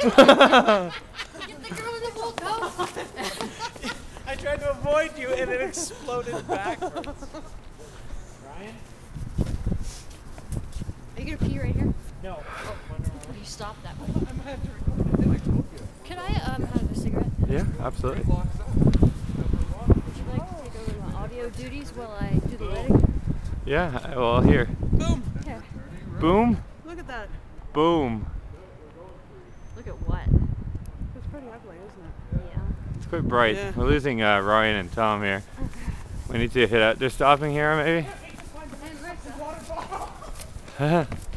Get the girl in the wool coat. I tried to avoid you and it exploded backwards. Ryan? Are you gonna pee right here? No. Oh, Will you stop that way? I'm gonna have to record it. I told you. Can I um have a cigarette? Yeah, absolutely. Would you like to take over my audio duties while I do the wedding? Yeah, well, here. Boom! Yeah. Boom, Look at that. boom. Look at what? It's pretty ugly, isn't it? Yeah. It's quite bright. Yeah. We're losing uh, Ryan and Tom here. We need to hit out. They're stopping here, maybe? Water bottle.